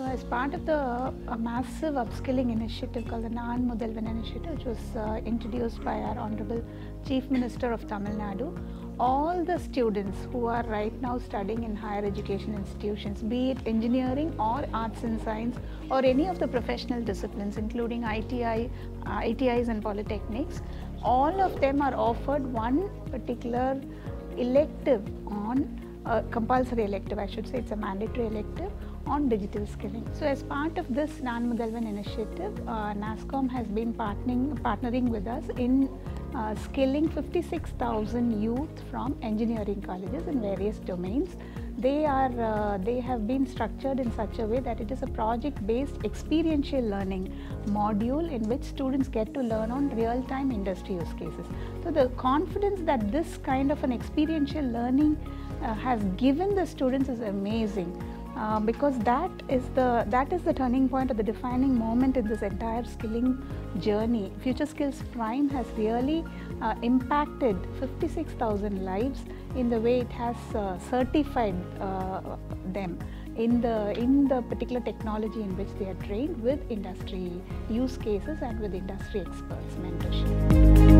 So, as part of the a massive upskilling initiative called the Naan Mudhalvan initiative, which was uh, introduced by our Honorable Chief Minister of Tamil Nadu, all the students who are right now studying in higher education institutions, be it engineering or arts and science or any of the professional disciplines, including ITI, uh, ITIs and polytechnics, all of them are offered one particular elective on uh, compulsory elective, I should say. It's a mandatory elective on digital skilling. So as part of this Naan Mudhalvan initiative, uh, NASSCOM has been partnering, partnering with us in uh, skilling 56,000 youth from engineering colleges in various domains. They are uh, they have been structured in such a way that it is a project-based experiential learning module in which students get to learn on real-time industry use cases. So the confidence that this kind of an experiential learning uh, has given the students is amazing. Uh, because that is the that is the turning point or the defining moment in this entire skilling journey. FutureSkills Prime has really uh, impacted 56,000 lives in the way it has uh, certified uh, them in the in the particular technology in which they are trained with industry use cases and with industry experts mentorship.